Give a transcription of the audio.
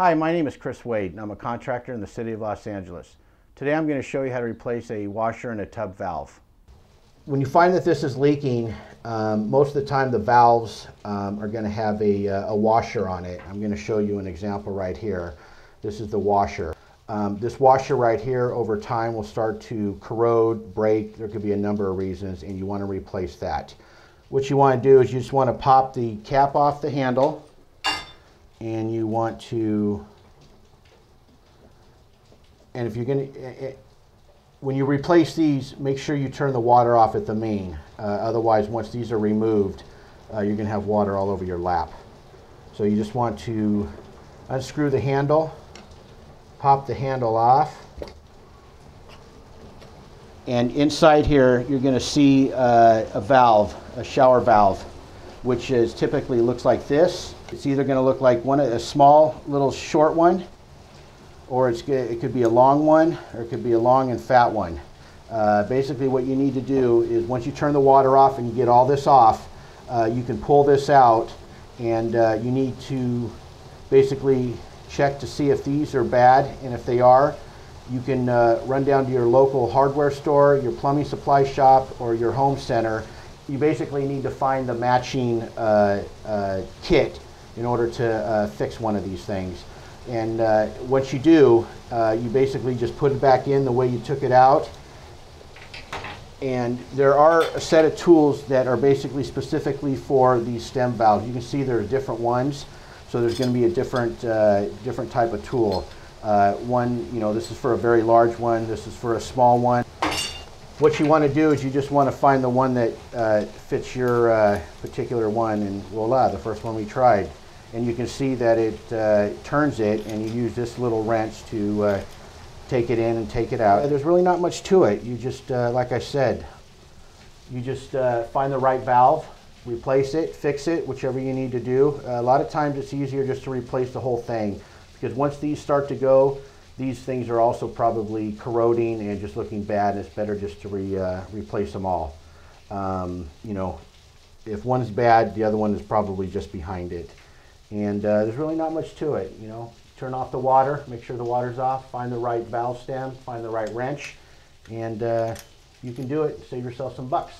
Hi, my name is Chris Wade and I'm a contractor in the city of Los Angeles. Today I'm going to show you how to replace a washer and a tub valve. When you find that this is leaking, um, most of the time the valves um, are going to have a, uh, a, washer on it. I'm going to show you an example right here. This is the washer. Um, this washer right here over time will start to corrode, break. There could be a number of reasons and you want to replace that. What you want to do is you just want to pop the cap off the handle and you want to, and if you're going to, eh, eh, when you replace these, make sure you turn the water off at the main. Uh, otherwise, once these are removed, uh, you're going to have water all over your lap. So you just want to unscrew the handle, pop the handle off, and inside here, you're going to see uh, a valve, a shower valve, which is typically looks like this. It's either going to look like one a small little short one, or it's it could be a long one, or it could be a long and fat one. Uh, basically, what you need to do is once you turn the water off and you get all this off, uh, you can pull this out, and uh, you need to basically check to see if these are bad, and if they are, you can uh, run down to your local hardware store, your plumbing supply shop, or your home center. You basically need to find the matching uh, uh, kit in order to uh, fix one of these things. And uh, what you do, uh, you basically just put it back in the way you took it out. And there are a set of tools that are basically specifically for these stem valves. You can see there are different ones. So there's going to be a different, uh, different type of tool. Uh, one, you know, this is for a very large one. This is for a small one. What you want to do is you just want to find the one that uh, fits your uh, particular one and voila, the first one we tried and you can see that it uh, turns it and you use this little wrench to uh, take it in and take it out. There's really not much to it. You just, uh, like I said, you just uh, find the right valve, replace it, fix it, whichever you need to do. a lot of times it's easier just to replace the whole thing because once these start to go, these things are also probably corroding and just looking bad it's better just to re, uh, replace them all. Um, you know, if one's bad, the other one is probably just behind it. And uh, there's really not much to it, you know. Turn off the water, make sure the water's off, find the right valve stem, find the right wrench, and uh, you can do it, save yourself some bucks.